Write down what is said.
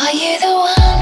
Are you the one?